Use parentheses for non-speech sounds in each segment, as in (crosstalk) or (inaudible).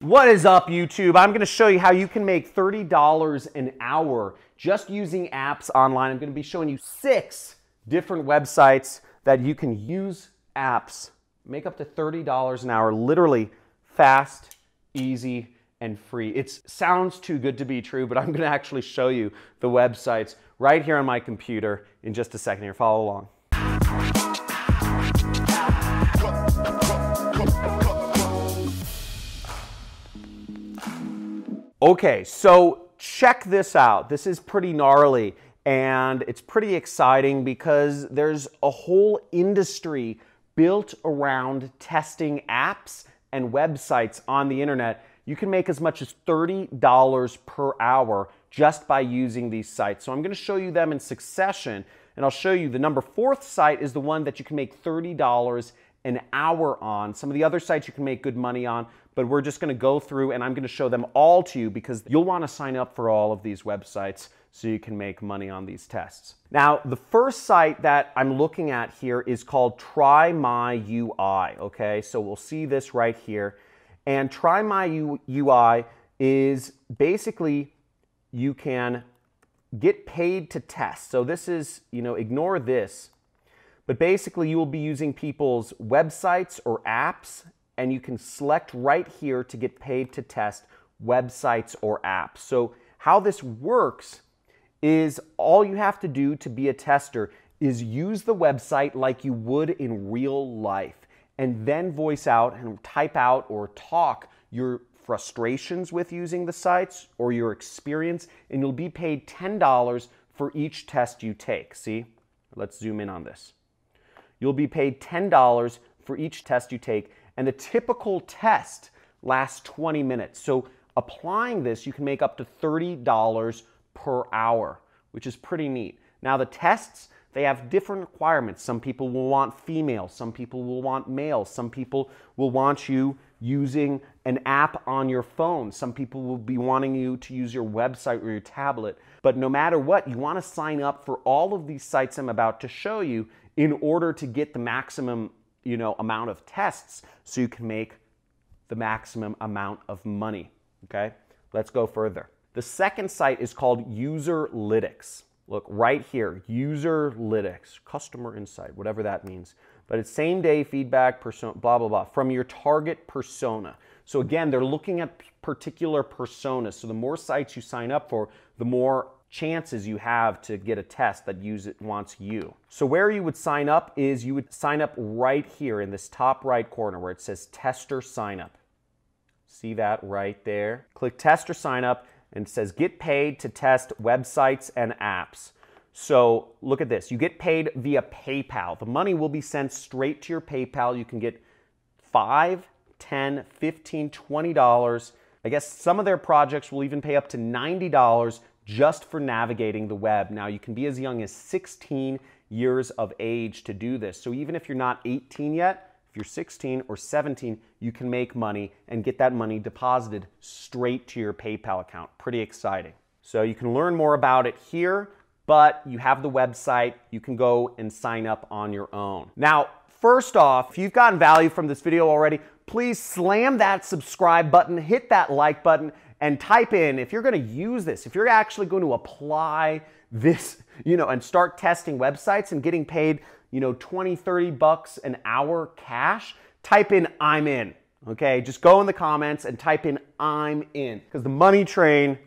What is up, YouTube? I'm going to show you how you can make $30 an hour just using apps online. I'm going to be showing you six different websites that you can use apps, make up to $30 an hour, literally fast, easy, and free. It sounds too good to be true, but I'm going to actually show you the websites right here on my computer in just a second here. Follow along. Okay, so check this out. This is pretty gnarly and it's pretty exciting because there's a whole industry built around testing apps and websites on the internet. You can make as much as $30 per hour just by using these sites. So I'm going to show you them in succession and I'll show you the number fourth site is the one that you can make $30 an hour on. Some of the other sites you can make good money on, but we're just gonna go through and I'm gonna show them all to you because you'll wanna sign up for all of these websites so you can make money on these tests. Now, the first site that I'm looking at here is called Try My UI, okay? So we'll see this right here. And Try My UI is basically you can get paid to test. So this is, you know, ignore this but basically, you will be using people's websites or apps, and you can select right here to get paid to test websites or apps. So, how this works is all you have to do to be a tester is use the website like you would in real life, and then voice out and type out or talk your frustrations with using the sites or your experience, and you'll be paid $10 for each test you take. See? Let's zoom in on this. You'll be paid $10 for each test you take, and the typical test lasts 20 minutes. So applying this, you can make up to $30 per hour, which is pretty neat. Now the tests, they have different requirements. Some people will want female, some people will want male, some people will want you using an app on your phone. Some people will be wanting you to use your website or your tablet. But no matter what, you want to sign up for all of these sites I'm about to show you in order to get the maximum you know, amount of tests so you can make the maximum amount of money. Okay, let's go further. The second site is called Userlytics. Look right here, Userlytics, customer insight, whatever that means. But it's same day feedback, persona, blah, blah, blah, from your target persona. So again, they're looking at particular personas. So the more sites you sign up for, the more chances you have to get a test that use it wants you. So where you would sign up is you would sign up right here in this top right corner where it says tester sign up. See that right there? Click tester sign up and says get paid to test websites and apps. So look at this. You get paid via PayPal. The money will be sent straight to your PayPal. You can get 5, 10, 15, 20 dollars. I guess some of their projects will even pay up to $90 just for navigating the web. Now, you can be as young as 16 years of age to do this. So even if you're not 18 yet, if you're 16 or 17, you can make money and get that money deposited straight to your PayPal account. Pretty exciting. So you can learn more about it here, but you have the website. You can go and sign up on your own. Now, first off, if you've gotten value from this video already, please slam that subscribe button, hit that like button, and type in if you're going to use this, if you're actually going to apply this, you know, and start testing websites and getting paid, you know, 20, 30 bucks an hour cash, type in I'm in. Okay, just go in the comments and type in I'm in because the money train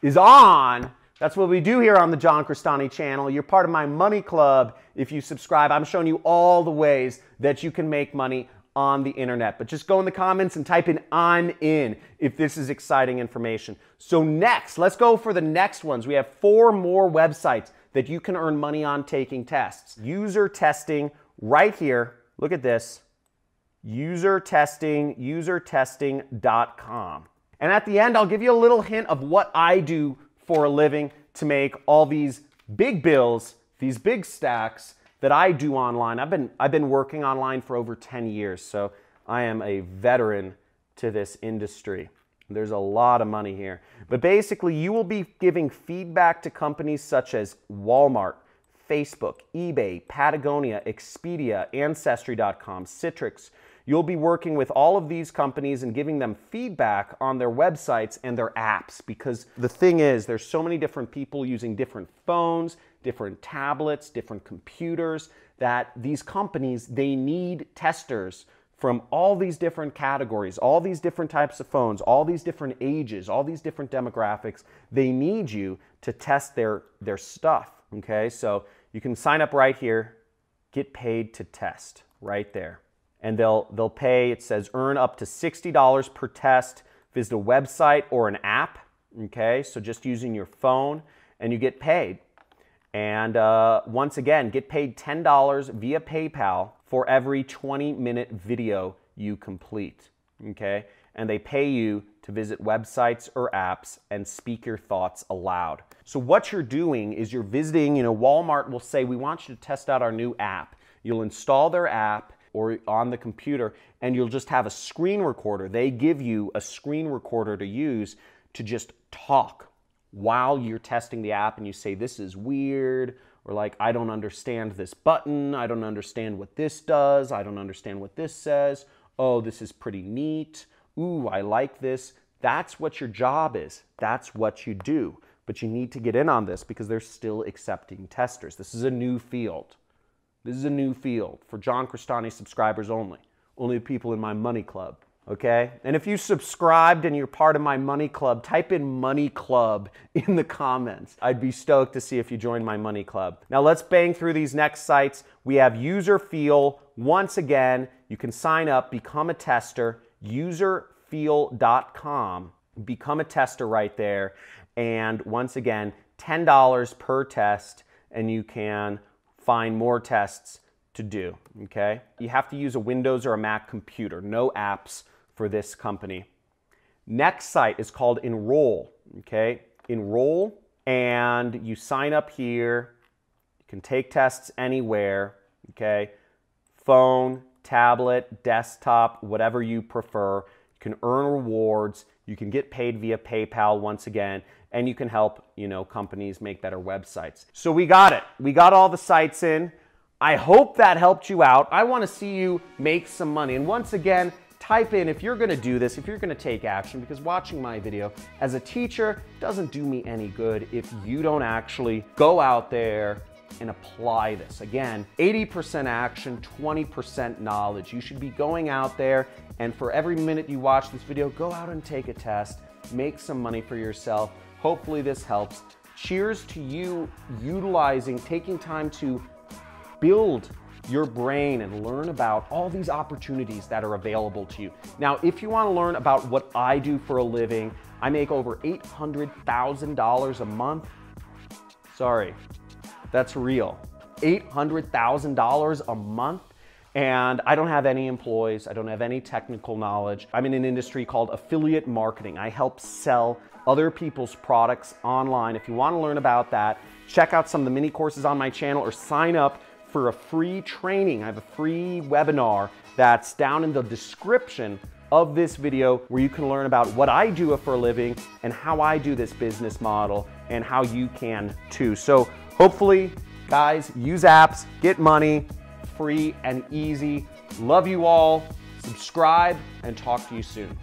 is on. That's what we do here on the John Crestani channel. You're part of my money club if you subscribe. I'm showing you all the ways that you can make money on the internet. But just go in the comments and type in I'm in if this is exciting information. So next, let's go for the next ones. We have four more websites that you can earn money on taking tests. User testing right here. Look at this. User testing, usertesting.com. And at the end, I'll give you a little hint of what I do for a living to make all these big bills, these big stacks, that I do online. I've been, I've been working online for over 10 years, so I am a veteran to this industry. There's a lot of money here. But basically, you will be giving feedback to companies such as Walmart, Facebook, eBay, Patagonia, Expedia, Ancestry.com, Citrix. You'll be working with all of these companies and giving them feedback on their websites and their apps because the thing is, there's so many different people using different phones, different tablets, different computers that these companies, they need testers from all these different categories, all these different types of phones, all these different ages, all these different demographics. They need you to test their, their stuff, okay? So you can sign up right here, get paid to test right there and they'll, they'll pay, it says earn up to $60 per test, visit a website or an app, okay? So just using your phone and you get paid. And uh, once again, get paid $10 via PayPal for every 20 minute video you complete, okay? And they pay you to visit websites or apps and speak your thoughts aloud. So what you're doing is you're visiting, you know, Walmart will say, we want you to test out our new app. You'll install their app or on the computer, and you'll just have a screen recorder. They give you a screen recorder to use to just talk while you're testing the app and you say, This is weird, or like, I don't understand this button, I don't understand what this does, I don't understand what this says. Oh, this is pretty neat. Ooh, I like this. That's what your job is. That's what you do. But you need to get in on this because they're still accepting testers. This is a new field. This is a new field for John Crestani subscribers only. Only people in my money club. Okay? And if you subscribed and you're part of my money club, type in money club (laughs) in the comments. I'd be stoked to see if you join my money club. Now let's bang through these next sites. We have Userfeel. Once again, you can sign up, become a tester, userfeel.com. Become a tester right there. And once again, $10 per test, and you can find more tests to do, okay? You have to use a Windows or a Mac computer, no apps for this company. Next site is called Enroll, okay? Enroll, and you sign up here. You can take tests anywhere, okay? Phone, tablet, desktop, whatever you prefer. You can earn rewards. You can get paid via PayPal once again and you can help, you know, companies make better websites. So we got it. We got all the sites in. I hope that helped you out. I want to see you make some money. And once again, type in if you're going to do this, if you're going to take action because watching my video as a teacher doesn't do me any good if you don't actually go out there and apply this. Again, 80% action, 20% knowledge. You should be going out there and for every minute you watch this video, go out and take a test, make some money for yourself, Hopefully this helps. Cheers to you utilizing, taking time to build your brain and learn about all these opportunities that are available to you. Now, if you want to learn about what I do for a living, I make over $800,000 a month. Sorry, that's real. $800,000 a month. And I don't have any employees. I don't have any technical knowledge. I'm in an industry called affiliate marketing. I help sell other people's products online. If you want to learn about that, check out some of the mini courses on my channel or sign up for a free training. I have a free webinar that's down in the description of this video where you can learn about what I do for a living and how I do this business model and how you can too. So hopefully, guys, use apps, get money, free and easy. Love you all. Subscribe and talk to you soon.